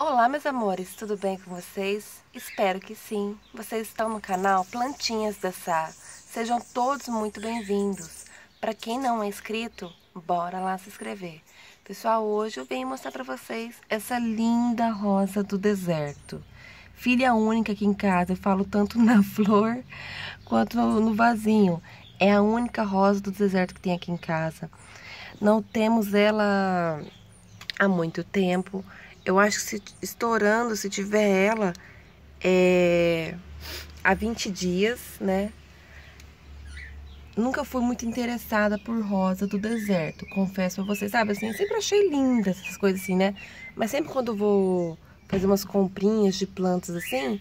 Olá, meus amores, tudo bem com vocês? Espero que sim. Vocês estão no canal Plantinhas da Sá. Sejam todos muito bem-vindos. Para quem não é inscrito, bora lá se inscrever. Pessoal, hoje eu venho mostrar para vocês essa linda rosa do deserto. Filha única aqui em casa, eu falo tanto na flor quanto no, vasinho. É a única rosa do deserto que tem aqui em casa. Não temos ela há muito tempo. Eu acho que se, estourando, se tiver ela, é, há 20 dias, né? Nunca fui muito interessada por rosa do deserto, confesso pra vocês, sabe? Assim, sempre achei lindas essas coisas assim, né? Mas sempre quando vou fazer umas comprinhas de plantas assim,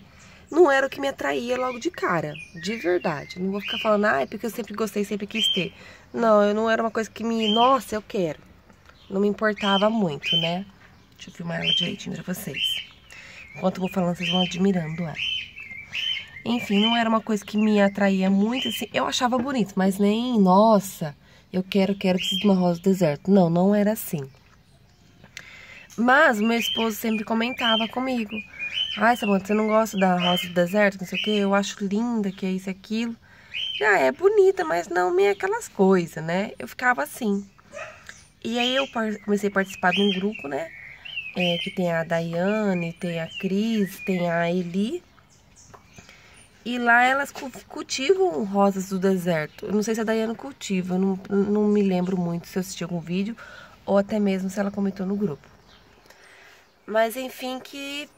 não era o que me atraía logo de cara, de verdade. Não vou ficar falando, ah, é porque eu sempre gostei, sempre quis ter. Não, eu não era uma coisa que me, nossa, eu quero. Não me importava muito, né? Deixa eu filmar ela direitinho pra vocês. Enquanto eu vou falando, vocês vão admirando ela. Enfim, não era uma coisa que me atraía muito, assim. Eu achava bonito, mas nem, nossa, eu quero, quero, preciso de uma rosa do deserto. Não, não era assim. Mas meu esposo sempre comentava comigo. Ai, Samanta, você não gosta da rosa do deserto, não sei o que, eu acho linda, que é isso e aquilo. Já é bonita, mas não me é aquelas coisas, né? Eu ficava assim. E aí eu comecei a participar de um grupo, né? É, que tem a Daiane, tem a Cris, tem a Eli. E lá elas cultivam rosas do deserto. Eu não sei se a Daiane cultiva, eu não, não me lembro muito se eu assisti algum vídeo ou até mesmo se ela comentou no grupo. Mas enfim que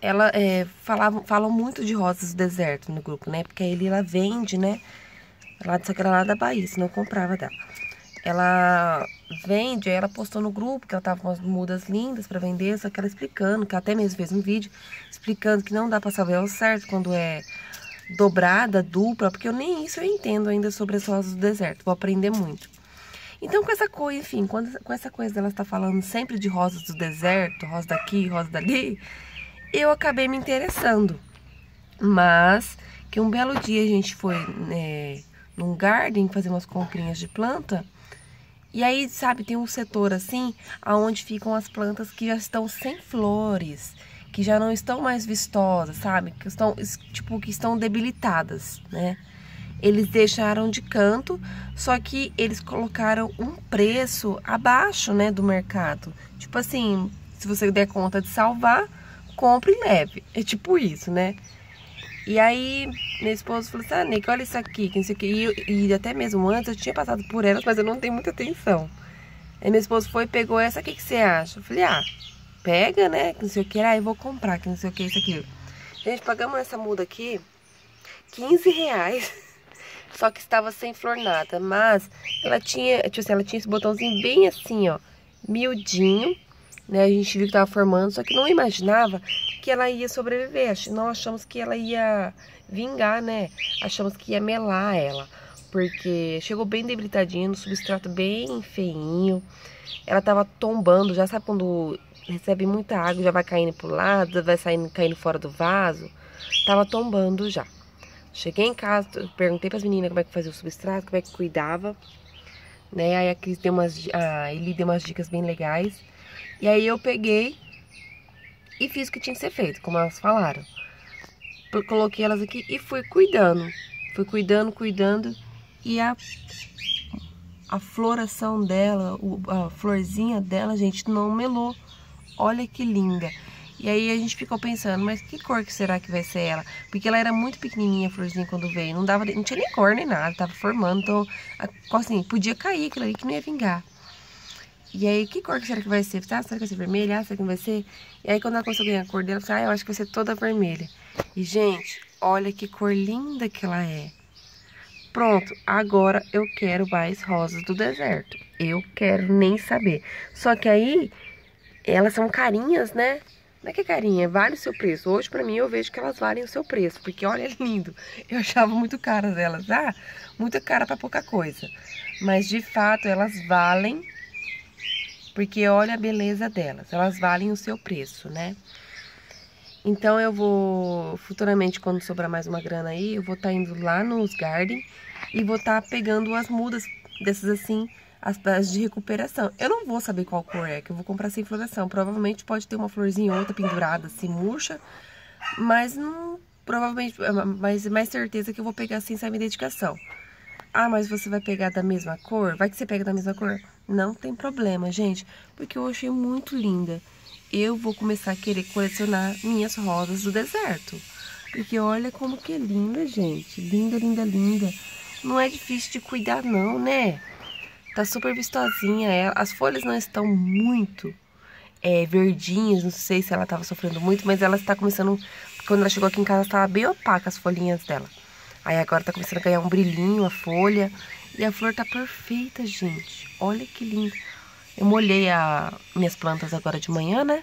ela é, falava, falam muito de rosas do deserto no grupo, né? Porque a Eli ela vende, né? Lá de lá da Bahia, senão eu comprava dela ela vende, aí ela postou no grupo que ela tava com umas mudas lindas para vender, só que ela explicando, que até mesmo fez um vídeo explicando que não dá para saber ao certo quando é dobrada, dupla, porque eu nem isso eu entendo ainda sobre as rosas do deserto, vou aprender muito. Então, com essa coisa, enfim, quando, com essa coisa dela estar falando sempre de rosas do deserto, rosa daqui, rosa dali, eu acabei me interessando. Mas, que um belo dia a gente foi né, num garden fazer umas comprinhas de planta, e aí, sabe, tem um setor assim, aonde ficam as plantas que já estão sem flores, que já não estão mais vistosas, sabe? Que estão, tipo, que estão debilitadas, né? Eles deixaram de canto, só que eles colocaram um preço abaixo, né, do mercado. Tipo assim, se você der conta de salvar, compre e leve. É tipo isso, né? E aí, meu esposo falou assim, ah, Nick, olha isso aqui, que não sei o que. E, e, até mesmo antes eu tinha passado por elas, mas eu não tenho muita atenção. Aí meu esposo foi pegou essa, o que, que você acha? Eu falei, ah, pega, né, que não sei o que. Ah, eu vou comprar, que não sei o que, isso aqui. Gente, pagamos essa muda aqui 15 reais. Só que estava sem flor nada, mas ela tinha, tipo assim, ela tinha esse botãozinho bem assim, ó, miudinho, né? A gente viu que tava formando, só que não imaginava que ela ia sobreviver. Nós achamos que ela ia vingar, né? Achamos que ia melar ela. Porque chegou bem debilitadinha, no substrato bem feinho. Ela tava tombando, já sabe quando recebe muita água, já vai caindo pro lado, vai saindo, caindo fora do vaso. Tava tombando já. Cheguei em casa, perguntei para as meninas como é que fazia o substrato, como é que cuidava. Né? Aí a Cris deu umas, ah, ele deu umas dicas bem legais. E aí eu peguei e fiz o que tinha que ser feito, como elas falaram. Coloquei elas aqui e fui cuidando. Fui cuidando, cuidando. E a, a floração dela, a florzinha dela, gente, não melou. Olha que linda. E aí a gente ficou pensando, mas que cor que será que vai ser ela? Porque ela era muito pequenininha, a florzinha, quando veio. Não, dava, não tinha nem cor nem nada, tava formando. Então, assim, podia cair aquilo ali que não ia vingar. E aí, que cor que será que vai ser? Ah, será que vai ser vermelha? Ah, será que vai ser? E aí, quando ela ganhar a cor dela, eu falei, ah, eu acho que vai ser toda vermelha. E, gente, olha que cor linda que ela é. Pronto, agora eu quero mais rosas do deserto. Eu quero nem saber. Só que aí, elas são carinhas, né? Não é que é carinha, vale o seu preço. Hoje, pra mim, eu vejo que elas valem o seu preço. Porque, olha, é lindo. Eu achava muito caras elas. Ah, muito cara pra pouca coisa. Mas, de fato, elas valem porque olha a beleza delas, elas valem o seu preço, né? Então eu vou, futuramente, quando sobrar mais uma grana aí, eu vou estar tá indo lá nos garden e vou estar tá pegando as mudas dessas assim, as, as de recuperação. Eu não vou saber qual cor é, que eu vou comprar sem floração. Provavelmente pode ter uma florzinha ou outra pendurada, assim, murcha. Mas não... Provavelmente, é, mas mais certeza que eu vou pegar assim sem minha dedicação. Ah, mas você vai pegar da mesma cor? Vai que você pega da mesma cor? Não tem problema, gente. Porque eu achei muito linda. Eu vou começar a querer colecionar minhas rosas do deserto. Porque olha como que é linda, gente. Linda, linda, linda. Não é difícil de cuidar não, né? Tá super vistosinha. As folhas não estão muito é, verdinhas, não sei se ela tava sofrendo muito, mas ela está começando... Quando ela chegou aqui em casa, estava bem opaca as folhinhas dela. Aí agora tá começando a ganhar um brilhinho a folha. E a flor tá perfeita, gente. Olha que linda. Eu molhei a minhas plantas agora de manhã, né?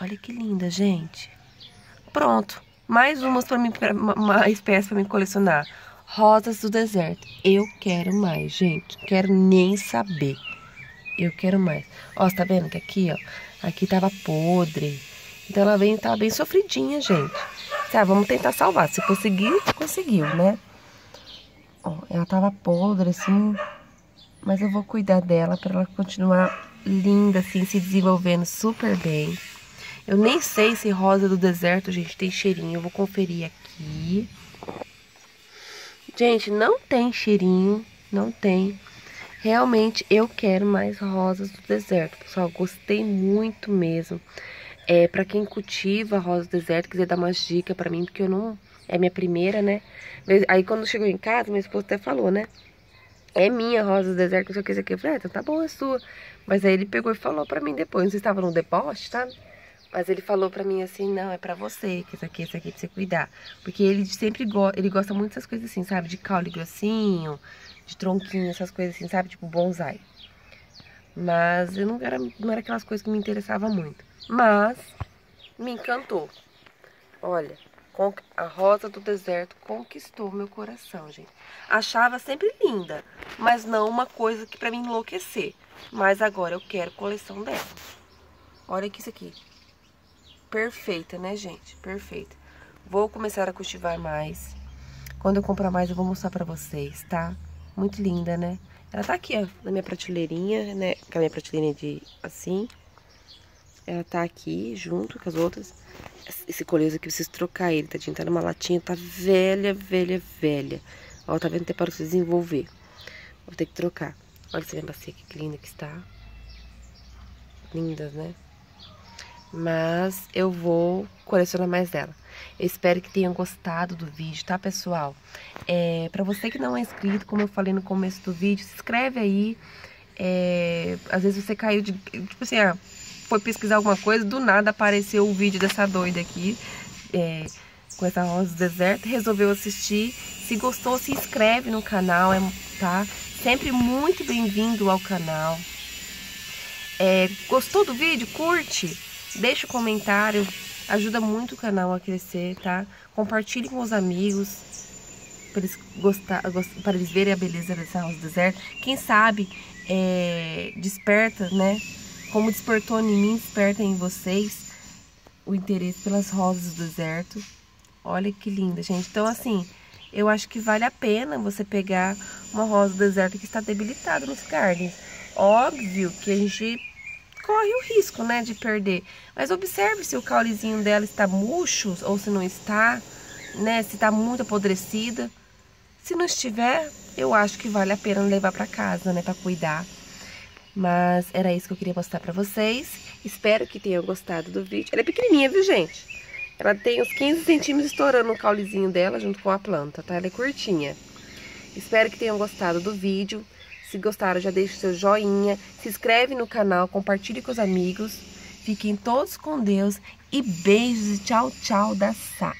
Olha que linda, gente. Pronto. Mais umas para mim, mais peças para mim colecionar. Rosas do deserto. Eu quero mais, gente. Quero nem saber. Eu quero mais. Ó, você tá vendo que aqui, ó, aqui tava podre. Então ela vem, tava bem sofridinha, gente. Tá, vamos tentar salvar. Se conseguir, conseguiu, né? Ó, ela tava podre, assim. Mas eu vou cuidar dela pra ela continuar linda, assim, se desenvolvendo super bem. Eu nem sei se rosa do deserto, gente, tem cheirinho. Eu vou conferir aqui. Gente, não tem cheirinho, não tem. Realmente eu quero mais rosas do deserto, pessoal. Gostei muito mesmo. É, para quem cultiva rosa do deserto, quiser dar umas dicas para mim, porque eu não. É minha primeira, né? Aí quando chegou em casa, minha esposa até falou, né? É minha rosa do deserto, não sei o que, isso aqui. Eu falei, ah, então tá bom, é sua. Mas aí ele pegou e falou pra mim depois. Não sei se estava no deboche, tá? Mas ele falou pra mim assim, não, é pra você, que isso aqui, isso aqui, pra você cuidar. Porque ele sempre go ele gosta muito dessas coisas assim, sabe? De caule grossinho, de tronquinho, essas coisas assim, sabe? Tipo bonsai. Mas eu não era, não era aquelas coisas que me interessavam muito. Mas me encantou. Olha, a rosa do deserto conquistou meu coração, gente. Achava sempre linda, mas não uma coisa que pra me enlouquecer. Mas agora eu quero coleção dela. Olha isso aqui. Perfeita, né, gente? Perfeita. Vou começar a cultivar mais. Quando eu comprar mais, eu vou mostrar pra vocês, tá? Muito linda, né? Ela tá aqui, ó, na minha prateleirinha, né? Com a minha prateleirinha de assim. Ela tá aqui, junto com as outras. Esse colheiro aqui, preciso trocar ele, tadinho. Tá numa latinha, tá velha, velha, velha. Ó, tá vendo? Até para se desenvolver. Vou ter que trocar. Olha essa minha bacia aqui, que linda que está. Lindas, né? mas eu vou colecionar mais dela. Eu espero que tenham gostado do vídeo, tá, pessoal? É, pra você que não é inscrito, como eu falei no começo do vídeo, se inscreve aí. É, às vezes você caiu de... Tipo assim, ah, foi pesquisar alguma coisa, do nada apareceu o vídeo dessa doida aqui, é, com essa rosa do deserto, resolveu assistir. Se gostou, se inscreve no canal, é, tá? Sempre muito bem-vindo ao canal. É, gostou do vídeo? Curte! Deixa o um comentário, ajuda muito o canal a crescer, tá? Compartilhe com os amigos, para eles, gostar, para eles verem a beleza dessa rosa do deserto. Quem sabe é, desperta, né? Como despertou em mim, desperta em vocês o interesse pelas rosas do deserto. Olha que linda, gente. Então, assim, eu acho que vale a pena você pegar uma rosa do deserto que está debilitada nos gardens. Óbvio que a gente corre o risco, né, de perder. Mas observe se o caulezinho dela está murcho ou se não está, né, se está muito apodrecida. Se não estiver, eu acho que vale a pena levar para casa, né, para cuidar. Mas era isso que eu queria mostrar para vocês. Espero que tenham gostado do vídeo. Ela é pequenininha, viu, gente? Ela tem uns 15 centímetros estourando o caulezinho dela junto com a planta, tá? Ela é curtinha. Espero que tenham gostado do vídeo. Se gostaram, já deixa o seu joinha, se inscreve no canal, compartilhe com os amigos. Fiquem todos com Deus e beijos e tchau, tchau da Sá.